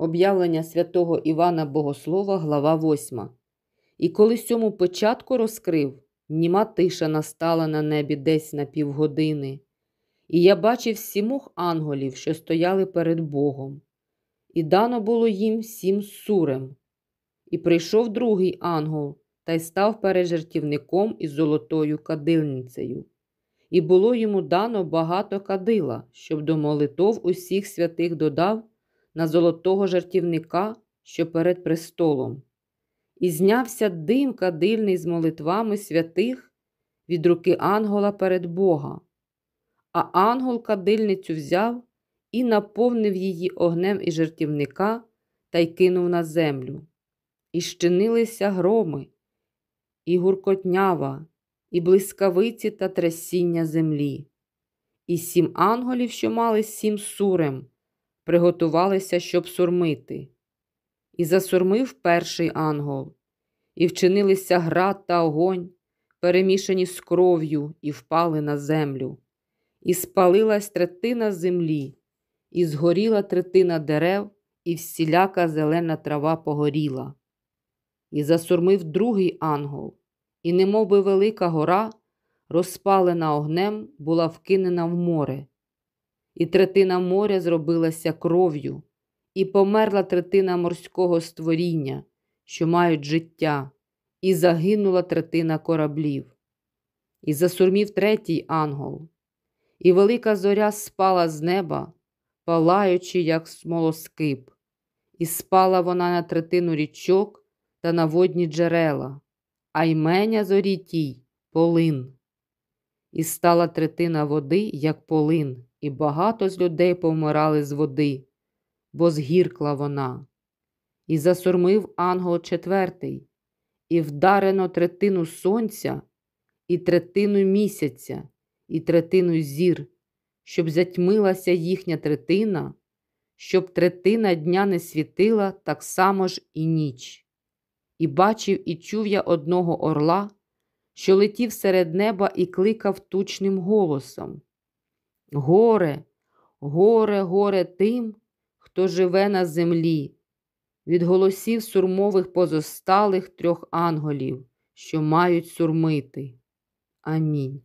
Об'явлення святого Івана Богослова, глава 8. І коли сьому початку розкрив, німа тиша настала на небі десь на півгодини. І я бачив сімох анголів, що стояли перед Богом, і дано було їм сім сурем. І прийшов другий ангел та й став перед жертівником із золотою кадильницею. І було йому дано багато кадила, щоб до молитов усіх святих додав на золотого жартівника, що перед престолом. І знявся дим кадильний з молитвами святих від руки ангела перед Бога. А ангел кадильницю взяв і наповнив її огнем і жертівника та й кинув на землю. І щинилися громи, і гуркотнява, і блискавиці та трясіння землі. І сім ангелів, що мали сім сурем, приготувалися, щоб сурмити. І засурмив перший ангел, і вчинилися град та огонь, перемішані з кров'ю, і впали на землю, і спалилась третина землі, і згоріла третина дерев, і всіляка зелена трава погоріла. І засурмив другий ангел, і, немов би велика гора, розпалена огнем, була вкинена в море. І третина моря зробилася кров'ю, і померла третина морського створіння, що мають життя, і загинула третина кораблів. І засурмів третій ангел, і велика зоря спала з неба, палаючи, як смолоскип, і спала вона на третину річок та на водні джерела, а йменя зорі тій полин. І стала третина води, як полин, і багато з людей помирали з води, бо згіркла вона. І засурмив ангел четвертий, і вдарено третину сонця, і третину місяця, і третину зір, щоб затьмилася їхня третина, щоб третина дня не світила так само ж і ніч. І бачив і чув я одного орла, що летів серед неба і кликав тучним голосом. Горе, горе, горе тим, хто живе на землі, від голосів сурмових позосталих трьох анголів, що мають сурмити. Амінь.